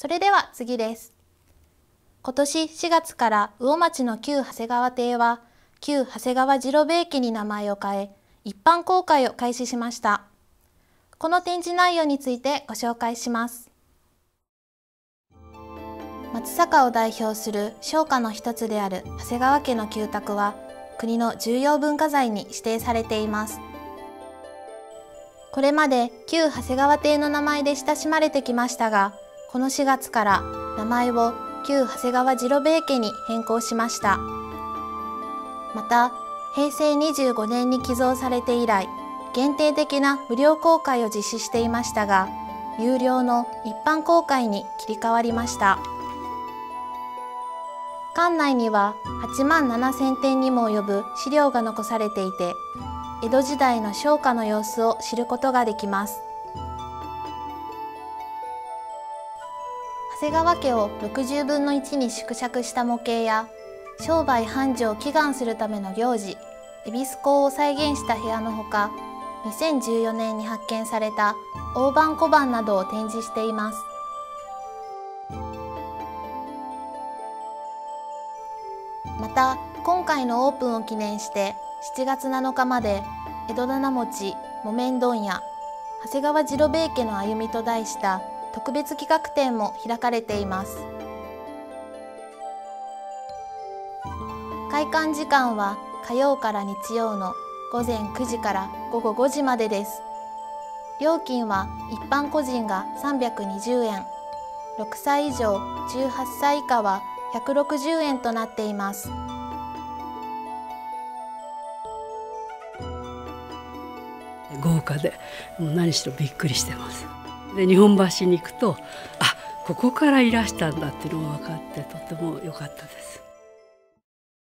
それでは次です。今年4月から魚町の旧長谷川邸は、旧長谷川次郎兵衛家に名前を変え、一般公開を開始しました。この展示内容についてご紹介します。松坂を代表する商家の一つである長谷川家の旧宅は、国の重要文化財に指定されています。これまで旧長谷川邸の名前で親しまれてきましたが、この4月から名前を旧長谷川次郎兵衛家に変更しました。また、平成25年に寄贈されて以来、限定的な無料公開を実施していましたが、有料の一般公開に切り替わりました。館内には8万7000点にも及ぶ資料が残されていて、江戸時代の商家の様子を知ることができます。長谷川家を60分の1に縮尺した模型や商売繁盛を祈願するための行事恵比寿港を再現した部屋のほか2014年に発見された大判小判などを展示しています。また今回のオープンを記念して7月7日まで江戸七餅木綿問屋長谷川次郎兵衛家の歩みと題した特別企画展も開かれています。開館時間は火曜から日曜の午前9時から午後5時までです。料金は一般個人が320円。6歳以上18歳以下は160円となっています。豪華でもう何しろびっくりしてます。で日本橋に行くとあここからいらしたんだっていうのが分かってとても良かったです。